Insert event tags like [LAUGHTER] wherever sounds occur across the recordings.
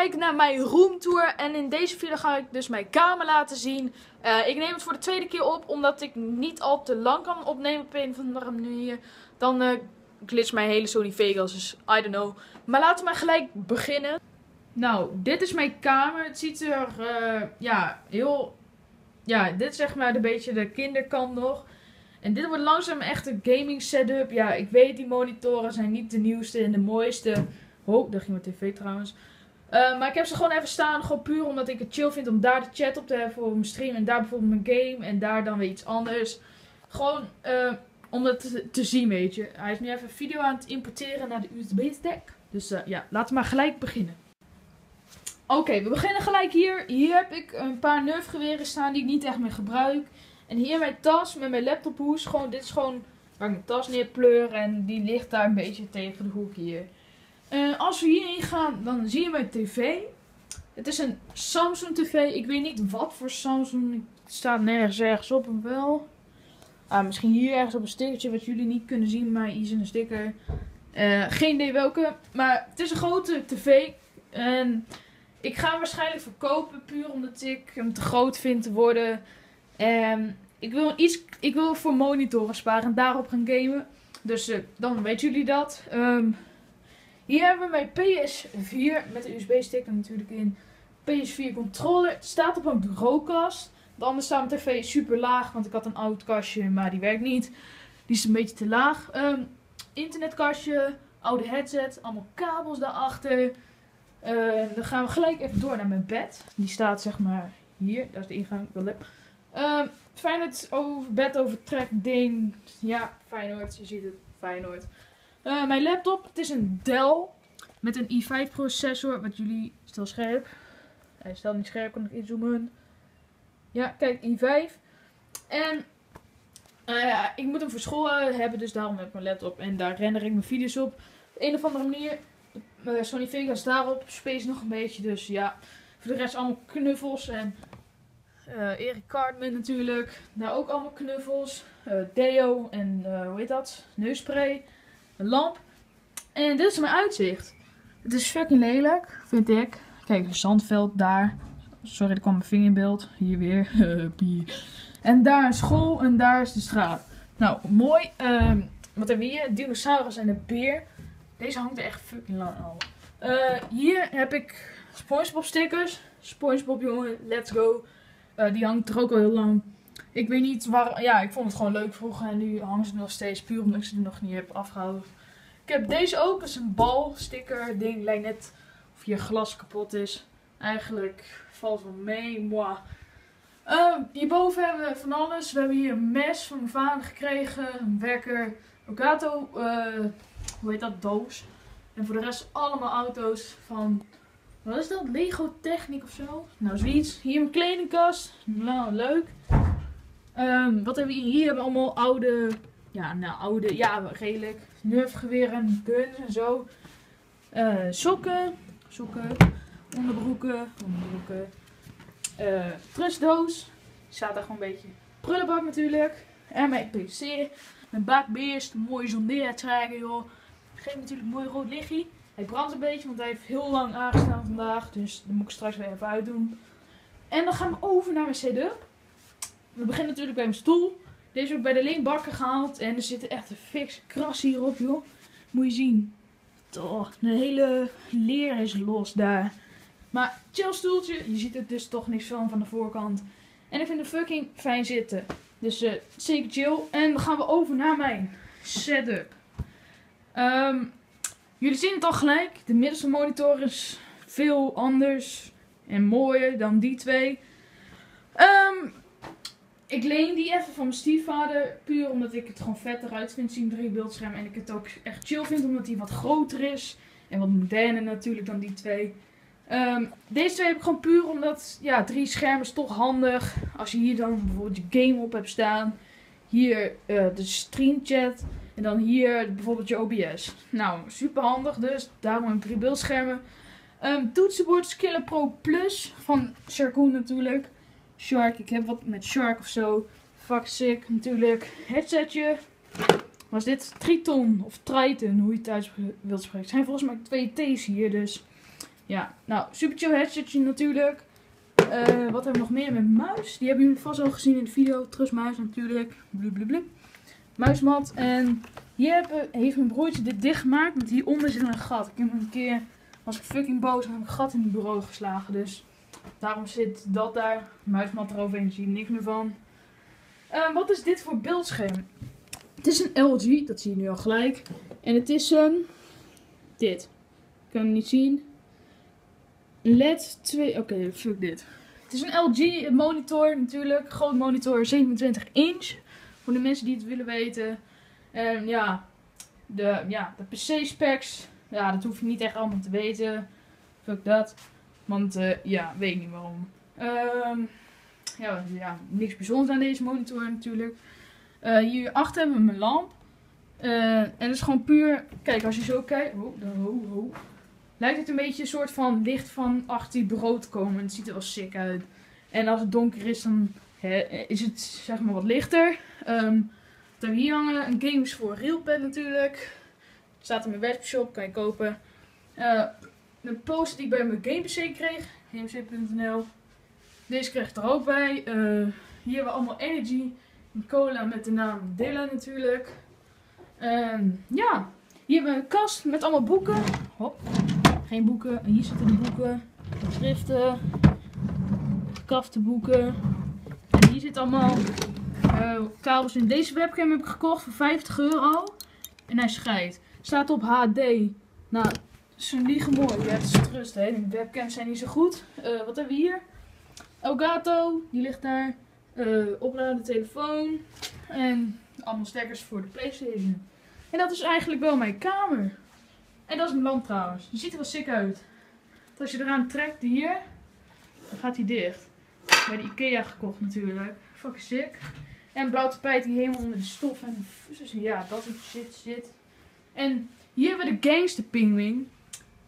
kijken naar mijn roomtour. En in deze video ga ik dus mijn kamer laten zien. Eh, ik neem het voor de tweede keer op, omdat ik niet al te lang kan opnemen op een of andere manier. Dan uh, mijn hele Sony Vegas, dus I don't know. Maar laten we maar gelijk beginnen. Nou, dit is mijn kamer. Het ziet er, uh, ja, heel... Ja, dit is zeg maar een beetje de kinderkant nog. En dit wordt langzaam echt een gaming setup. Ja, ik weet die monitoren zijn niet de nieuwste en de mooiste. Oh, daar ging mijn tv trouwens. Uh, maar ik heb ze gewoon even staan, gewoon puur omdat ik het chill vind om daar de chat op te hebben voor mijn stream. En daar bijvoorbeeld mijn game en daar dan weer iets anders. Gewoon uh, om dat te, zien, weet je. Hij is nu even video aan het importeren naar de USB-stick. Dus uh, ja, laten we maar gelijk beginnen. Oké, we beginnen gelijk hier. Hier heb ik een paar nerfgeweren staan die ik niet echt meer gebruik. En hier mijn tas met mijn laptophoes. Gewoon, dit is gewoon waar ik mijn tas neer pleur. En die ligt daar een beetje tegen de hoek hier. Uh, als we hierin gaan, dan zie je mijn tv. Het is een Samsung tv. Ik weet niet wat voor Samsung. Het staat nergens ergens op en wel. Ah, misschien hier ergens op een stickertje wat jullie niet kunnen zien. Maar hier is een sticker. Uh, geen idee welke. Maar het is een grote tv. En ik ga hem waarschijnlijk verkopen. Puur omdat ik hem te groot vind te worden. En ik wil, iets, ik wil voor monitoren sparen en daarop gaan gamen. Dus uh, dan weten jullie dat. Um, hier hebben we mijn PS4 met de USB-stick natuurlijk in. PS4 controller. Het staat op een bureaukast. De andere staat mijn tv super laag, want ik had een oud kastje, maar die werkt niet. Die is een beetje te laag. Um, internetkastje, oude headset, allemaal kabels daarachter. Uh, dan gaan we gelijk even door naar mijn bed. Die staat zeg maar hier, dat is de ingang. Uh, het over bed overtrek ding. Ja, Feyenoord, je ziet het, Feyenoord. Uh, mijn laptop, het is een Dell met een i5 processor, wat jullie, stel scherp. Hij stelt niet scherp, kan ik inzoomen. Ja, kijk, i5. En uh, ja, ik moet hem voor school hebben, dus daarom heb ik mijn laptop. En daar render ik mijn video's op. Op een of andere manier, uh, Sony Vegas daarop, Space nog een beetje. Dus ja, voor de rest allemaal knuffels en uh, Erik Cartman natuurlijk. Daar ook allemaal knuffels. Deo en hoe heet dat? Neusspray een lamp. En dit is mijn uitzicht. Het is fucking lelijk, vind ik. Kijk, een zandveld daar. Sorry, er kwam mijn vinger in beeld. Hier weer. [LAUGHS] en daar een school en daar is de straat. Nou, mooi. Um, wat hebben we hier? Dinosaurus en een beer. Deze hangt er echt fucking lang al. Uh, hier heb ik Spongebob stickers. Spongebob jongen, let's go. Uh, die hangt er ook al heel lang. Ik weet niet waar. Ja, ik vond het gewoon leuk vroeger. En nu hangen ze nog steeds puur omdat ik ze nog niet heb afgehouden. Ik heb deze ook. Dat is een bal sticker ding. Lijkt net of je glas kapot is. Eigenlijk valt wel mee. Moi. Uh, hierboven hebben we van alles. We hebben hier een mes van mijn vader gekregen. Een wekker. Elgato. Uh, hoe heet dat? Doos. En voor de rest allemaal auto's van. Wat is dat? Lego Techniek of zo? Nou, zoiets. Hier een kledingkast. Nou, leuk. Um, wat hebben we hier? Hier hebben we allemaal oude, ja, nou oude, ja redelijk, nerfgeweren, guns en zo. Uh, sokken, sokken, onderbroeken, onderbroeken. Uh, trustdoos, staat daar gewoon een beetje. Prullenbak natuurlijk. En mijn PC, mijn bakbeest, mooie zondeertrekker joh. Geef natuurlijk een mooi rood lichtje. Hij brandt een beetje, want hij heeft heel lang aangestaan vandaag. Dus dat moet ik straks weer even uitdoen. En dan gaan we over naar mijn setup. We beginnen natuurlijk bij mijn stoel. Deze ik bij de leenbakker gehaald. En er zit echt een fix kras hierop, joh. Moet je zien. Toch, de hele leer is los daar. Maar chill stoeltje. Je ziet het dus toch niks van van de voorkant. En ik vind het fucking fijn zitten. Dus uh, zeker chill. En dan gaan we over naar mijn setup. Um, jullie zien het al gelijk. De middelste monitor is veel anders en mooier dan die twee. Um, ik leen die even van mijn stiefvader. Puur omdat ik het gewoon vet eruit vind zien, drie beeldschermen. En ik het ook echt chill vind omdat die wat groter is. En wat moderner natuurlijk dan die twee. Um, deze twee heb ik gewoon puur omdat, ja, drie schermen is toch handig. Als je hier dan bijvoorbeeld je game op hebt staan. Hier uh, de streamchat. En dan hier bijvoorbeeld je OBS. Nou, super handig dus. Daarom heb ik drie beeldschermen. Um, toetsenbord Skiller Pro Plus van Sharkoon natuurlijk. Shark. Ik heb wat met Shark of zo. Fuck sick natuurlijk. Headsetje. Was dit Triton of Triton, hoe je het thuis wilt spreken. Het zijn volgens mij twee T's hier, dus Ja, nou, super chill headsetje natuurlijk. Eh, wat hebben we nog meer met muis? Die hebben jullie vast al gezien in de video. Trustmuis natuurlijk. Muismat. En hier heeft mijn broertje dit dichtgemaakt. Want hieronder zit een gat. Ik heb een keer, was ik fucking boos, heb een gat in het bureau geslagen. Dus daarom zit dat daar. Muismat eroverheen, zie je niks meer van. Uh, wat is dit voor beeldscherm? Het is een LG, dat zie je nu al gelijk. En het is een... dit. Ik kan het niet zien. LED 2... Oké, fuck dit. Het is een LG monitor natuurlijk. Groot monitor, 27 inch. Voor de mensen die het willen weten. En ja, de, ja, de PC specs. Ja, dat hoef je niet echt allemaal te weten. Fuck dat. Want uh, ja, weet niet waarom. Um, ja, ja, niks bijzonders aan deze monitor natuurlijk. Uh, hierachter hebben we mijn lamp. Uh, en het is gewoon puur, kijk als je zo kijkt, oh, oh, oh, lijkt het een beetje een soort van licht van achter die te komen. Het ziet er wel sick uit. En als het donker is, dan is het zeg maar wat lichter. Um, dan hier hangen een games voor Railpad natuurlijk. Staat in mijn webshop, kan je kopen. Een poster die ik bij mijn GamePC kreeg, gamepc.nl. Deze krijg ik er ook bij. Uh, hier hebben we allemaal Energy een cola met de naam Dilla natuurlijk. En ja, hier hebben we een kast met allemaal boeken. Hop, geen boeken. En hier zitten de boeken, schriften, kaftenboeken. En hier zitten allemaal uh, kabels in. Deze webcam heb ik gekocht voor 50 euro. En hij schijt. Staat op HD. Nou, ze liegen mooi. Ja, het is trust, hè. De webcams zijn niet zo goed. Uh, wat hebben we hier? Elgato, die ligt daar uh, opladen telefoon en allemaal stekkers voor de Playstation. En dat is eigenlijk wel mijn kamer. En dat is mijn lamp trouwens. Die ziet er wel sick uit. als je eraan trekt hier, dan gaat hij dicht. Bij de Ikea gekocht natuurlijk. Fucking sick. En blauw tapijt die helemaal onder de stof en ja, dat is shit shit. En hier hebben we de gangster penguin.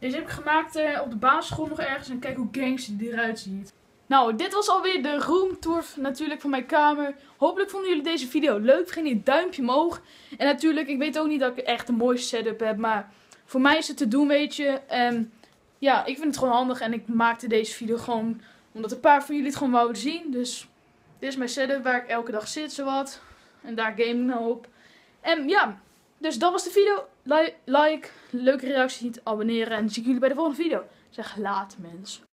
Deze heb ik gemaakt uh, op de basisschool nog ergens en kijk hoe gangster die eruit ziet. Nou, dit was alweer de roomtour natuurlijk van mijn kamer. Hopelijk vonden jullie deze video leuk. Vergeet niet een duimpje omhoog. En natuurlijk, ik weet ook niet dat ik echt een mooie setup heb. Maar voor mij is het te doen, weet je. En ja, ik vind het gewoon handig. En ik maakte deze video gewoon omdat een paar van jullie het gewoon wouden zien. Dus dit is mijn setup waar ik elke dag zit, zowat. En daar game ik op. En ja, dus dat was de video. Like, leuke reacties, niet abonneren. En zie ik jullie bij de volgende video. Zeg later, mensen.